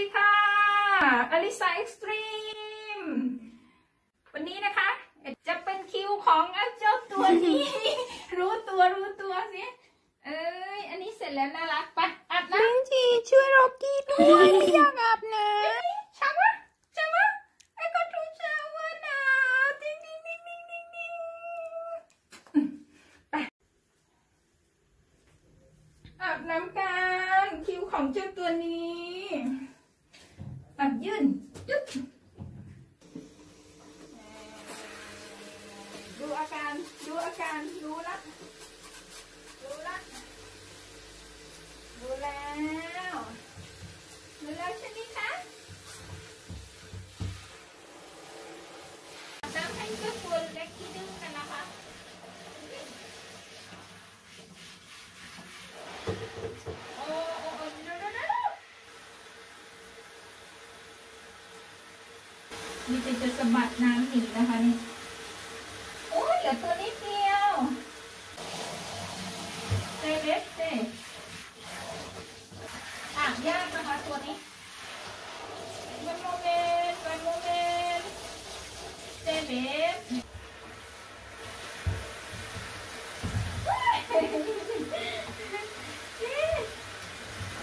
ดีค่ะอลิซาเอ็กซ์ตรีม วันนี้นะคะ จะเป็นคิวของเจ้าตัวนี้ รู้ตัวรู้ตัวสิเอ้ย อันนี้เสร็จแล้วน่ารักปะอาบน้ลินจีช่วยร็อกกี้ด้วยอยากอาบน้ำชาวะชาวะไอ้ก็ทูชาวะนะดิ้งดิ้งดิ้งดิ้งดิ้งดิ้งไปอาบน้ำกันคิวของเจ้าตัวนี้ มีแต่จะสะบัดน้ำหนีนะคะนี่ โอ้ยเหลือตัวนิดเดียวเซเล็กเซอ่านยากนะคะตัวนี้วันโมเมนต์วันโมเมนต์เซเล็ก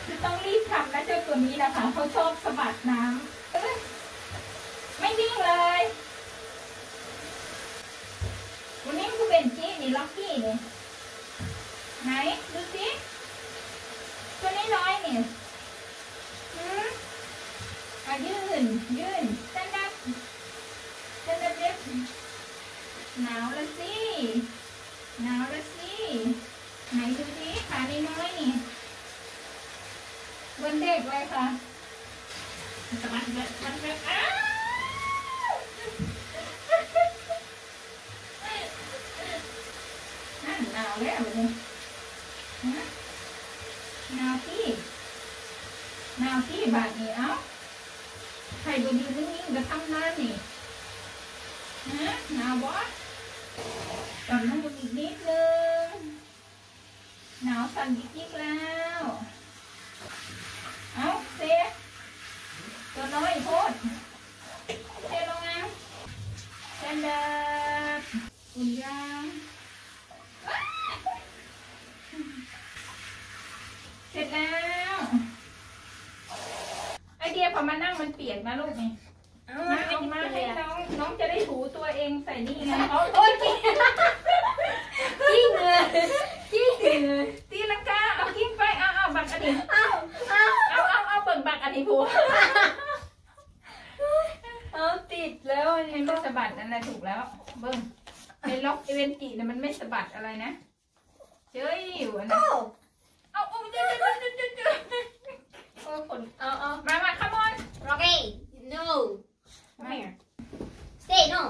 คือต้องรีบทำนะเจ้า ตัวนี้นะคะเขาชอบสะบัดน้ำไม่นิ่งเลย วันนี้คือเป็นจี้นี่ล็อกกี้นี่ไหนดูสิตัวนี้น้อยนี่หืมอะยืนยืนเต้นดับเต้นดับเด็บหนาวละสิหนาวละสิไหนดูสิขาน้อยๆนี่ บนเด็กเลยค่ะสะบัดแบบมันแบบอ้าวนั่นหนาวแล้วเลยฮะหนาวที่หนาวที่บาทนี้เอ้าใครดูอยู่นิ่งๆก็ทำน้านี่ฮะหนาวบ่ตอนนั้นอีกนิดนึงหนาวสั่นยิกๆแล้ว เอ้าเซตัว น้อยโพดเซลงมาเซนเดอร์อุ่นยังเสร็จแล้วไอเดียพอมานั่งมันเปียกนะลูกนี่ำเอามาเอามาให้น้องน้องจะได้ถูตัวเองใส่นี่ไงเอาโอ๊ยกิ้งกิ้งเลยกิ้งเลยตีลังกาเอากิ้งไปเอาเอาบักอันนี้เอาเอาเอาเอาเอาเบิ่งบักอันนี้ผัวเอา ติดแล้วอันให้นี้มัก็นสะบัดนั่นแหละถูกแล้ว เบิ่งในล็อกเอเวนติเนี่ยมันไม่สะบัดอะไรนะเจ้ยอยู่อันนั้นโอ้เอาเอาเดี๋ยวเดี๋ยวเดี๋ยวเดี๋ยวเดี๋ยวโอ้ฝนเอาเอามามาขมอน Rocky, no. มา Here. Stay, no.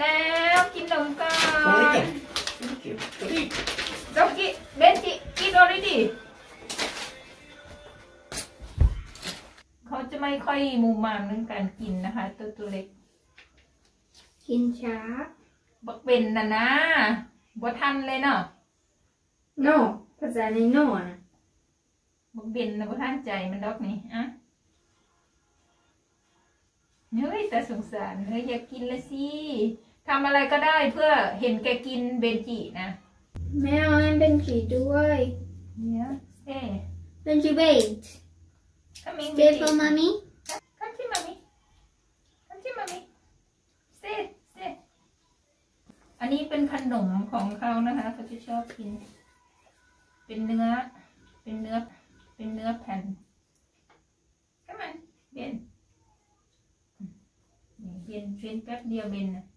แล้วกินนมก่อน Thank you. Thank you. ดอกกิเบนจิกิน already เขาจะไม่ค่อยมุมมามเรื่องการกินนะคะ ตัวตัวเล็ก กินช้าบักเป็นนะนะบ่ทันเลยเนาะโนภาษาในโนนะบักเบนนะบ่ทันใจมันดอกนี่อะ เฮ้ยแต่สงสารเฮ้ยอยากกินละสิทำอะไรก็ได้เพื่อเห็นแกกินเบนจินะแมวมันเป็นขีดด้วย เนี่ยเอ๊ะเป็นจีเบต coming เบต for mommy Come to mommy. Come to mommy. Sit, sit. อันนี้เป็นขนมของเขานะคะเขาจะชอบกิน เป็นเนื้อ เป็นเนื้อ เป็นเนื้อแผ่น Come on เบนนี่เบนเ